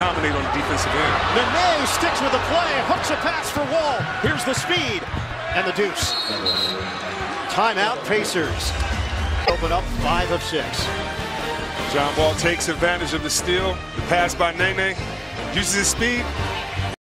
dominate on the defensive end. Nene sticks with the play, hooks a pass for Wall. Here's the speed and the deuce. Timeout, Pacers. Open up five of six. John Wall takes advantage of the steal, the pass by Nene, uses his speed,